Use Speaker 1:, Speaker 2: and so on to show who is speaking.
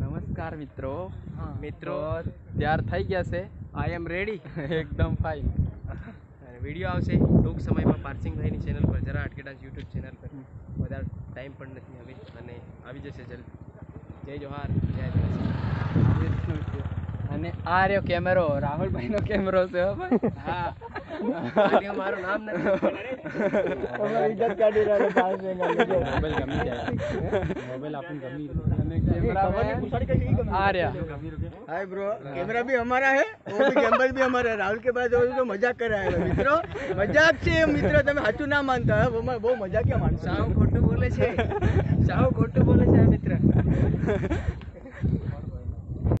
Speaker 1: નમસ્કાર મિત્રો.
Speaker 2: મિત્રો.
Speaker 1: તૈયાર થઈ ગયા છે?
Speaker 2: આઈ એમ રેડી
Speaker 1: એકદમ ફાઇન
Speaker 2: વીડિયો આવશે. ટૂંક સમયમાં પાર્સિંગભાઈની ચેનલ પર જરા અટકેડાસ યુટ્યુબ ચેનલ પર. વધારે ટાઈમ પણ નથી હવે અને આવી જશે જલ્દી. જય જોહાર. જય
Speaker 1: અને આ રહ્યો કેમેરો. રાહુલભાઈનો કેમેરો છે હો. અને
Speaker 3: બ્રો કેમેરા ભી હમારા હે ઓ રાહુલ કે બાદ તો મજાક કરે મિત્રો મજાક છે મિત્રો તમે સાચું ના માનતા બહુ મજા ક્યાં માનતા
Speaker 2: સાવ ખોટું બોલે છે. સાવ ખોટું બોલે છે મિત્ર.